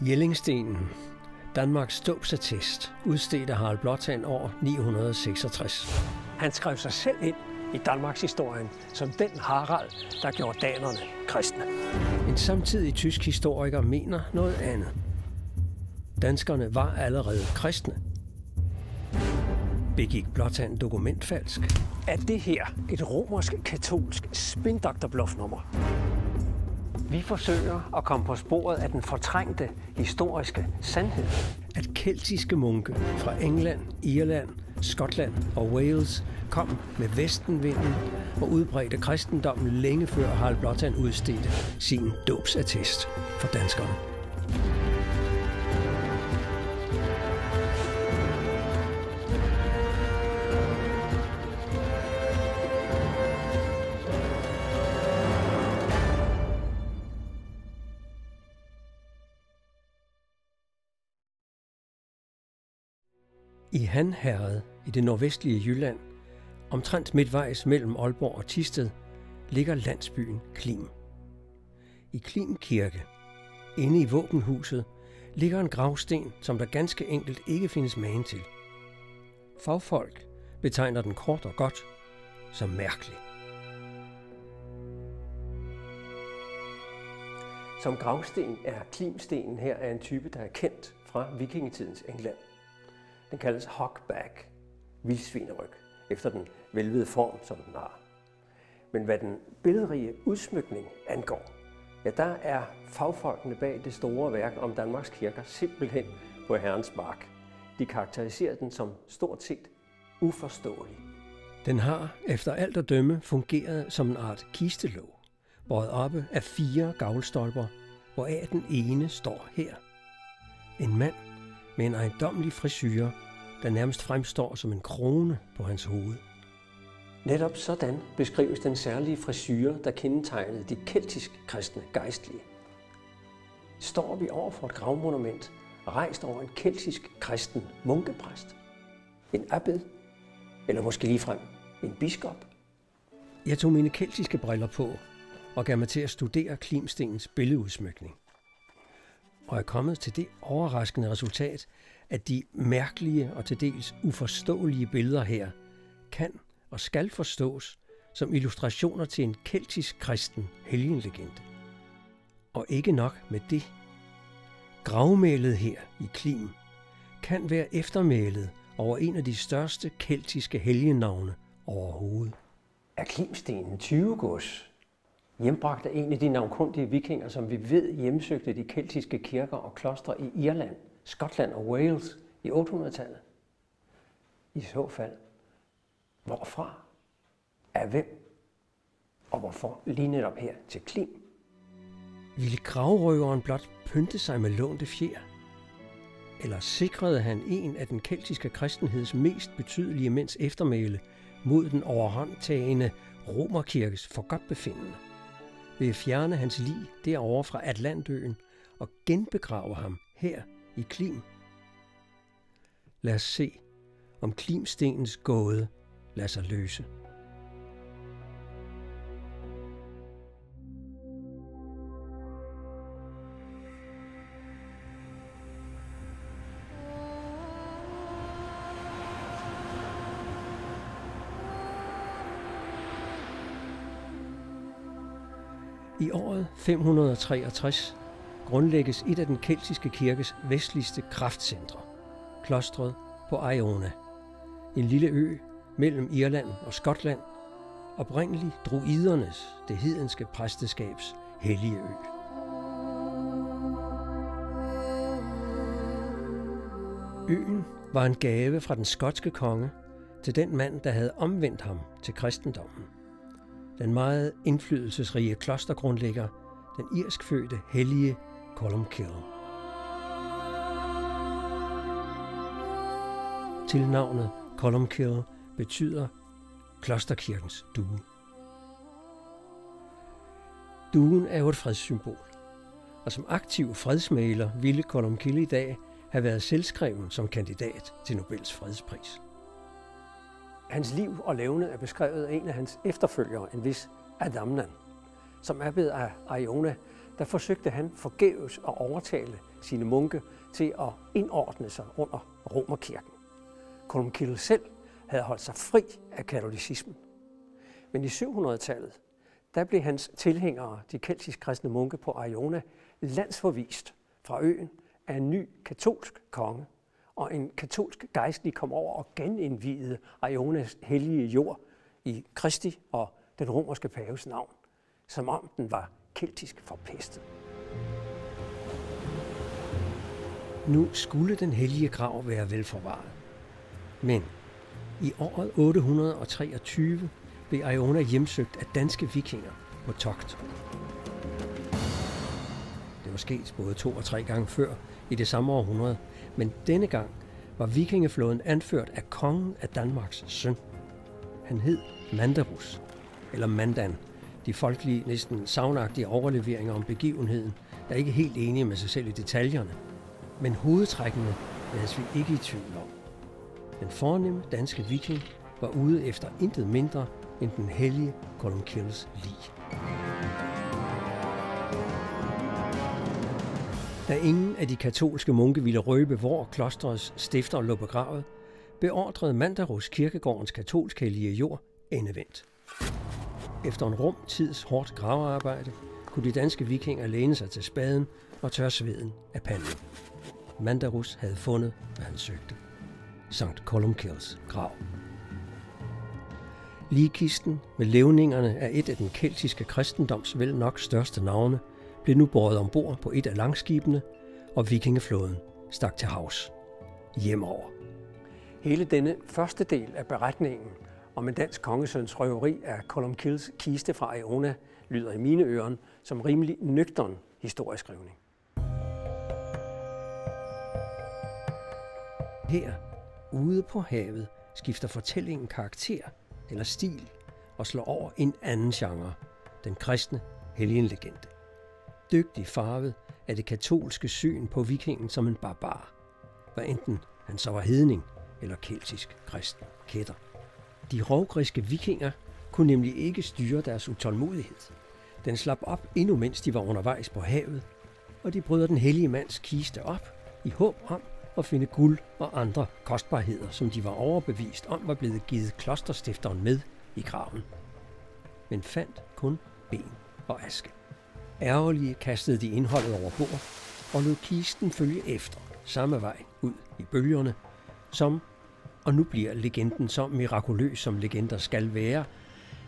Jellingstenen, Danmarks dåbsattest, udstedt af Harald Blåtand år 966. Han skrev sig selv ind i Danmarks historien som den Harald, der gjorde danerne kristne. En samtidig tysk historiker mener noget andet. Danskerne var allerede kristne. Begik Blåtand dokumentfalsk? Er det her et romersk-katolsk spindoktorbluffnummer? Vi forsøger at komme på sporet af den fortrængte historiske sandhed. At keltiske munke fra England, Irland, Skotland og Wales kom med vestenvinden og udbredte kristendommen længe før Harald Blåtand udstedte sin dåbsattest for danskerne. Han Herred i det nordvestlige Jylland, omtrent midtvejs mellem Aalborg og Tisted, ligger landsbyen Klim. I Klim Kirke, inde i våbenhuset, ligger en gravsten, som der ganske enkelt ikke findes magen til. Fagfolk betegner den kort og godt som mærkelig. Som gravsten er Klimstenen her af en type, der er kendt fra vikingetidens England. Den kaldes hogback, vildsvineryg, efter den velvede form, som den har. Men hvad den billedrige udsmykning angår, ja, der er fagfolkene bag det store værk om Danmarks kirker simpelthen på herrens mark. De karakteriserer den som stort set uforståelig. Den har efter alt at dømme fungeret som en art kistelåg, båret oppe af fire gavlstolper, hvoraf den ene står her. En mand med en ejendommelig frisyre, der nærmest fremstår som en krone på hans hoved. Netop sådan beskrives den særlige frisyre, der kendetegnede de keltisk kristne gejstlige. Står vi over for et gravmonument, rejst over en keltisk kristen munkepræst? En abbed? Eller måske ligefrem en biskop? Jeg tog mine keltiske briller på og gav mig til at studere Klimstenens billedudsmykning og er kommet til det overraskende resultat, at de mærkelige og til dels uforståelige billeder her kan og skal forstås som illustrationer til en keltisk kristen helgenlegende. Og ikke nok med det. Gravmælet her i Klim kan være eftermælet over en af de største keltiske helgenavne overhovedet. Er Klimstenen 20 gods hjembragt af en af de navnkundige vikinger, som vi ved hjemsøgte de keltiske kirker og klostre i Irland, Skotland og Wales i 800-tallet? I så fald, hvorfra? Af hvem? Og hvorfor lige netop her til Klim? Ville gravrøveren blot pynte sig med lånte fjer? Eller sikrede han en af den keltiske kristenheds mest betydelige mænds eftermæle mod den overhåndtagende romerkirkes forgodtbefindende? Vil fjerne hans lig derovre fra Atlantøen og genbegrave ham her i Klim. Lad os se, om Klimstenens gåde lader sig løse. I året 563 grundlægges et af den keltiske kirkes vestligste kraftcentre, klostret på Iona. En lille ø mellem Irland og Skotland, oprindeligt druidernes, det hedenske præsteskabs hellige ø. Øen var en gave fra den skotske konge til den mand, der havde omvendt ham til kristendommen den meget indflydelsesrige klostergrundlægger, den irskfødte hellige Columkill. Tilnavnet Columkill betyder klosterkirkens due. Duen er jo et fredssymbol, og som aktiv fredsmaler ville Columkill i dag have været selvskreven som kandidat til Nobels fredspris. Hans liv og levne er beskrevet af en af hans efterfølgere, en vis Adamnan, som er ved af Iona der forsøgte han forgæves at overtale sine munke til at indordne sig under Romerkirken. Kolumkilde selv havde holdt sig fri af katolicismen. Men i 700-tallet, der blev hans tilhængere, de keltisk kristne munke på Iona, landsforvist fra øen af en ny katolsk konge, og en katolsk gejstlig kom over og genindvidede Ionas hellige jord i Kristi og den romerske paves navn, som om den var keltisk forpestet. Nu skulle den hellige grav være velforvaret. Men i året 823 blev Iona hjemsøgt af danske vikinger på togt. Det var sket både to og tre gange før i det samme århundrede, men denne gang var vikingeflåden anført af kongen af Danmarks søn. Han hed Mandarus, eller Mandan. De folkelige, næsten savnagtige overleveringer om begivenheden er ikke helt enige med sig selv i detaljerne. Men hovedtrækkene lades vi ikke i tvivl om. Den fornemme danske viking var ude efter intet mindre end den hellige Columkilles lig. Da ingen af de katolske munke ville røbe, hvor klostrets stifter lå begravet, beordrede Mandarus kirkegårdens katolsk hellige jord endevendt. Efter en rum tids hårdt gravearbejde kunne de danske vikinger læne sig til spaden og tørre sveden af panden. Mandarus havde fundet, hvad han søgte. Sankt Columkills grav. Ligkisten med levningerne af et af den keltiske kristendoms vel nok største navne blev nu båret ombord på et af langskibene, og vikingeflåden stak til havs. Hjemover. Hele denne første del af beretningen om en dansk kongesøns røveri af Columkills kiste fra Iona lyder i mine ører som rimelig nøgtern historieskrivning. Her, ude på havet, skifter fortællingen karakter eller stil og slår over en anden genre, den kristne helgenlegende. Dygtig farvet af det katolske syn på vikingen som en barbar, hvad enten han så var hedning eller keltisk kristen kætter. De rovgriske vikinger kunne nemlig ikke styre deres utålmodighed. Den slap op endnu mens de var undervejs på havet, og de bryder den hellige mands kiste op i håb om at finde guld og andre kostbarheder, som de var overbevist om var blevet givet klosterstifteren med i graven. Men fandt kun ben og aske. Ærgerlige kastede de indholdet over bord og lod kisten følge efter samme vej ud i bølgerne, som, og nu bliver legenden så mirakuløs som legender skal være,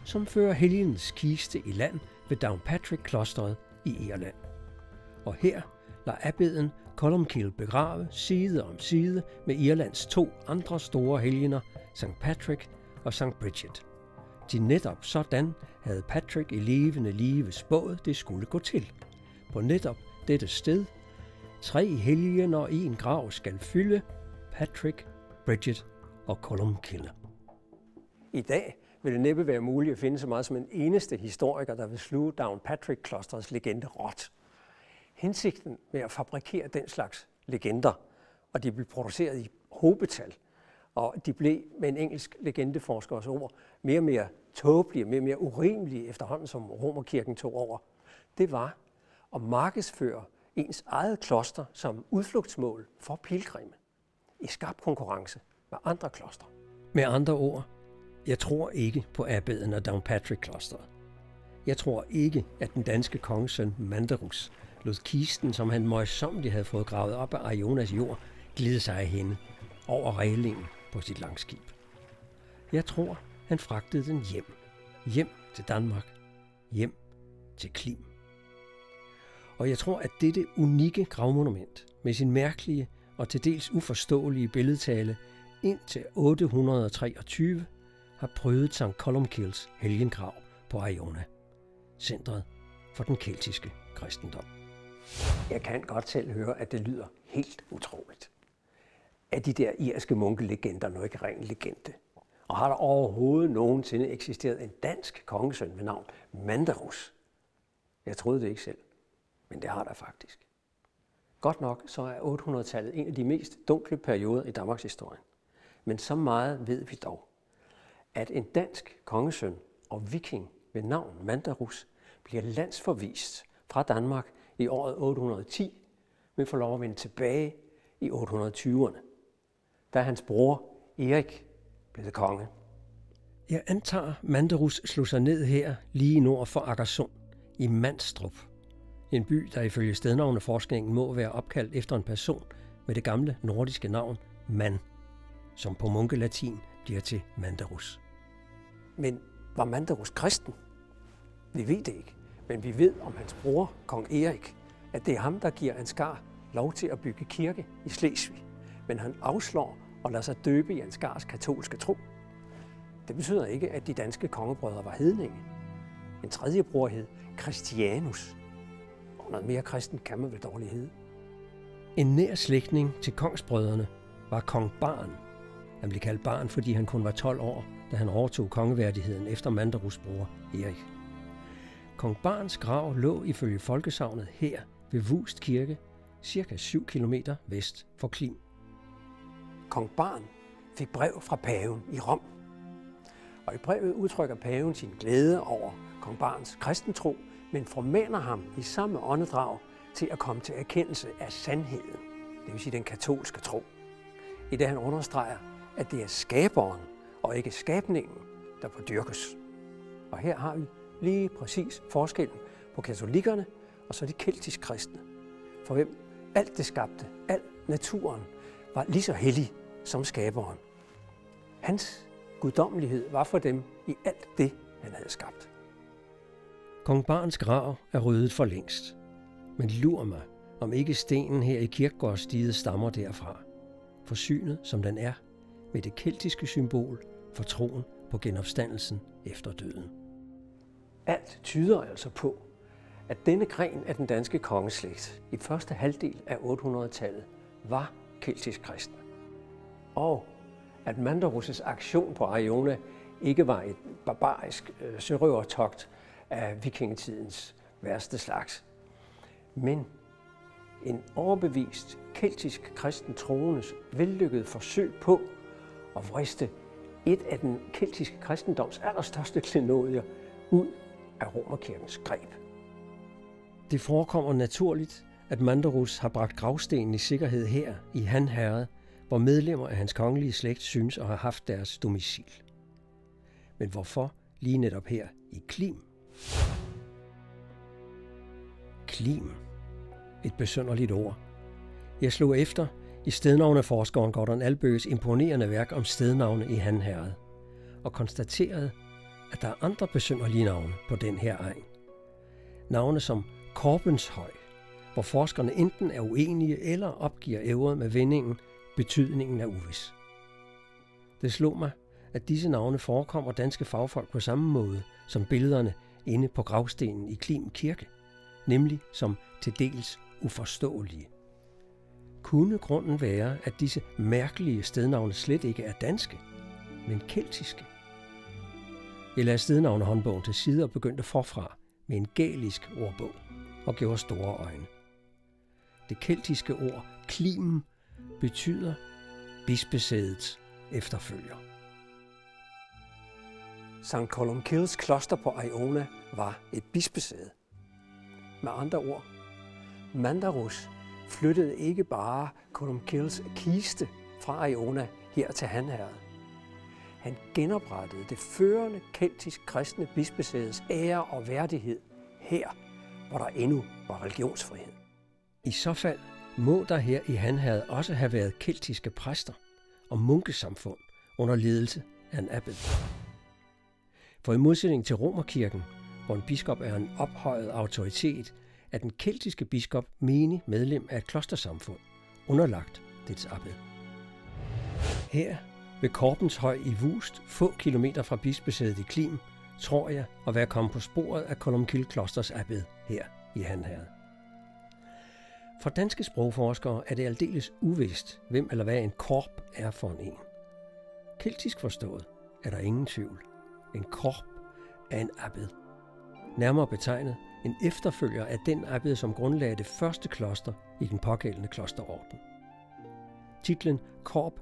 som fører helgens kiste i land ved Downpatrick-klosteret i Irland. Og her lader abbeden Columkill begrave side om side med Irlands to andre store helgener, St. Patrick og St. Bridget. De netop sådan havde Patrick i levende live spået, det skulle gå til. På netop dette sted, tre helgen og en grav skal fylde Patrick, Bridget og Columkill. I dag vil det næppe være muligt at finde så meget som en eneste historiker, der vil sluge Downpatrick-klosterets legende råt. Hensigten med at fabrikere den slags legender, og de blev produceret i hobetal, og de blev med en engelsk legendeforskers ord mere og mere tåbelige, mere og mere urimelige efterhånden, som Romerkirken tog over, det var at markedsføre ens eget kloster som udflugtsmål for pilgrimme i skarp konkurrence med andre kloster. Med andre ord, jeg tror ikke på abbeden og Downpatrick-klosteret. Jeg tror ikke, at den danske kongesøn Mandarus lod kisten, som han møjsomligt havde fået gravet op af Arionas jord, glide sig af hende over reglingen på sit langskib. Jeg tror, han fragtede den hjem. Hjem til Danmark. Hjem til Klim. Og jeg tror, at dette unikke gravmonument med sin mærkelige og til dels uforståelige billedtale indtil 823 har prøvet St. Columkills helgengrav på Iona, centret for den keltiske kristendom. Jeg kan godt selv høre, at det lyder helt utroligt. Er de der irske munkelegender nu ikke ren legende? Og har der overhovedet nogensinde eksisteret en dansk kongesøn ved navn Mandarus? Jeg troede det ikke selv, men det har der faktisk. Godt nok så er 800-tallet en af de mest dunkle perioder i Danmarks historie. Men så meget ved vi dog, at en dansk kongesøn og viking ved navn Mandarus bliver landsforvist fra Danmark i året 810, men får lov at vende tilbage i 820'erne, da hans bror Erik blev konge. Jeg antager, Manderus slog sig ned her lige nord for Akersund i Mandstrup. En by, der ifølge stednavneforskningen må være opkaldt efter en person med det gamle nordiske navn Man, som på munkelatin bliver til Manderus. Men var Manderus kristen? Vi ved det ikke, men vi ved om hans bror, kong Erik, at det er ham, der giver Ansgar lov til at bygge kirke i Slesvig. Men han afslår og lader sig døbe i Ansgars katolske tro. Det betyder ikke, at de danske kongebrødre var hedninge. En tredje bror hed Christianus. Og noget mere kristen kan man vel dårligt hedde. En nær slægtning til kongsbrødrene var kong Barn. Han blev kaldt Barn, fordi han kun var 12 år, da han overtog kongeværdigheden efter Mandarus bror Erik. Kong Barns grav lå ifølge folkesavnet her ved Vust Kirke, cirka 7 km vest for Klim. Kong Barn fik brev fra paven i Rom og i brevet udtrykker paven sin glæde over kong Barns kristentro, men formaner ham i samme åndedrag til at komme til erkendelse af sandheden, det vil sige den katolske tro. I det han understreger, at det er skaberen og ikke skabningen, der dyrkes. Og her har vi lige præcis forskellen på katolikkerne og så de keltisk kristne, for hvem alt det skabte, al naturen, var lige så hellig som skaberen. Hans guddommelighed var for dem i alt det, han havde skabt. Kong Barns grav er ryddet for længst. Men lur mig, om ikke stenen her i kirkegårdsdiget stammer derfra. Forsynet som den er med det keltiske symbol for troen på genopstandelsen efter døden. Alt tyder altså på, at denne gren af den danske kongeslægt i første halvdel af 800-tallet var keltisk kristen. Og at Mandarus' aktion på Iona ikke var et barbarisk øh, sørøvertogt af vikingetidens værste slags, men en overbevist keltisk kristen troendes vellykkede forsøg på at vriste et af den keltiske kristendoms allerstørste klenodier ud af romerkirkens greb. Det forekommer naturligt, at Mandarus har bragt gravstenen i sikkerhed her i Han Herred, hvor medlemmer af hans kongelige slægt synes at have haft deres domicil. Men hvorfor lige netop her i Klim? Klim. Et besønderligt ord. Jeg slog efter i stednavneforskeren Gordon Albøges imponerende værk om stednavne i Hanherred og konstaterede, at der er andre besønderlige navne på den her egen. Navne som Korbenshøj, hvor forskerne enten er uenige eller opgiver ævret med vendingen Betydningen er uvis. Det slog mig, at disse navne forekommer danske fagfolk på samme måde som billederne inde på gravstenen i Klim Kirke, nemlig som til dels uforståelige. Kunne grunden være, at disse mærkelige stednavne slet ikke er danske, men keltiske? Jeg lagde stednavnehåndbogen til side og begyndte forfra med en galisk ordbog og gjorde store øjne. Det keltiske ord klim betyder bispesædets efterfølger. St. Columkilles kloster på Iona var et bispesæde. Med andre ord, Mandarus flyttede ikke bare Columkilles kiste fra Iona her til Hanherred. Han genoprettede det førende keltisk kristne bispesædes ære og værdighed her, hvor der endnu var religionsfrihed. I så fald må der her i Hanherred også have været keltiske præster og munkesamfund under ledelse af en abbed. For i modsætning til Romerkirken, hvor en biskop er en ophøjet autoritet, er den keltiske biskop menig medlem af et klostersamfund, underlagt dets abbed. Her ved Korpenshøj i Vust, få kilometer fra bispesædet i Klim, tror jeg at være kommet på sporet af Kolumkild Klosters abbed her i Hanherred. For danske sprogforskere er det aldeles uvist, hvem eller hvad en korp er for en. Keltisk forstået er der ingen tvivl. En korp er en abbed. Nærmere betegnet en efterfølger af den abbed, som grundlagde det første kloster i den pågældende klosterorden. Titlen korp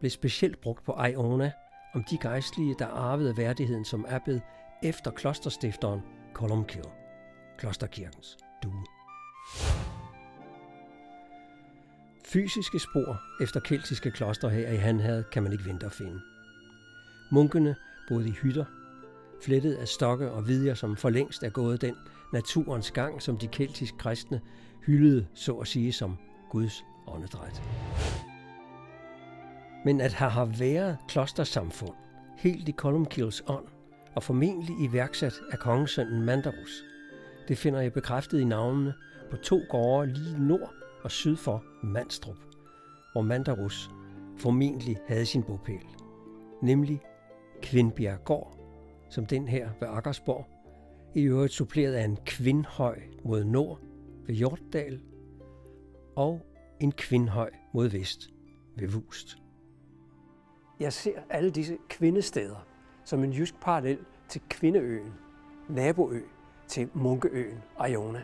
blev specielt brugt på Iona om de gejstlige, der arvede værdigheden som abbed efter klosterstifteren Columkill, klosterkirkens due. Fysiske spor efter keltiske klostre her i Hanhad kan man ikke vente at finde. Munkene boede i hytter, flettet af stokke og vidjer, som for længst er gået den naturens gang, som de keltiske kristne hyldede, så at sige, som Guds åndedræt. Men at her har været klostersamfund, helt i Columkills ånd, og formentlig iværksat af kongesønnen Mandarus, det finder jeg bekræftet i navnene på to gårde lige nord og syd for Mandstrup, hvor Mandarus formentlig havde sin bopæl, nemlig Kvindbjerggård, som den her ved Akkersborg, i øvrigt suppleret af en kvindhøj mod nord ved Hjortdal og en kvindhøj mod vest ved Vust. Jeg ser alle disse kvindesteder som en jysk parallel til Kvindeøen, naboø til Munkeøen Iona.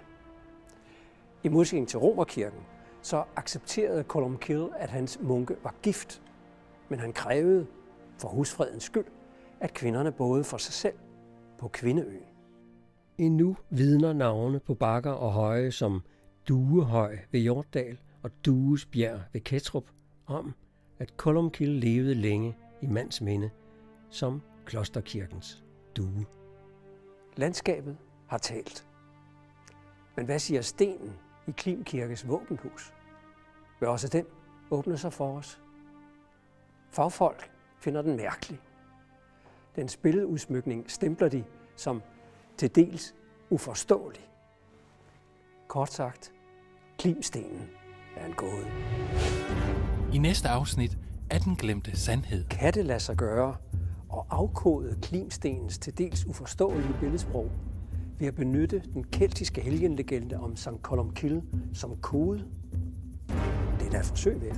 I modsætning til Romerkirken, så accepterede Columkill, at hans munke var gift, men han krævede, for husfredens skyld, at kvinderne boede for sig selv på Kvindeøen. Endnu vidner navne på bakker og høje som Duehøj ved Hjortdal og Duesbjerg ved Ketrup om, at Columkill levede længe i mands minde som klosterkirkens due. Landskabet har talt. Men hvad siger stenen i Klimkirkes våbenhus? Vil også den åbne sig for os? Fagfolk finder den mærkelig. Den spilledudsmykning stempler de som til dels uforståelig. Kort sagt, Klimstenen er en gåde. I næste afsnit er den glemte sandhed. Kan det lade sig gøre at afkode Klimstenens til dels uforståelige billedsprog ved at benytte den keltiske helgenlegende om St. Columkill som kode? Det er da et forsøg værd.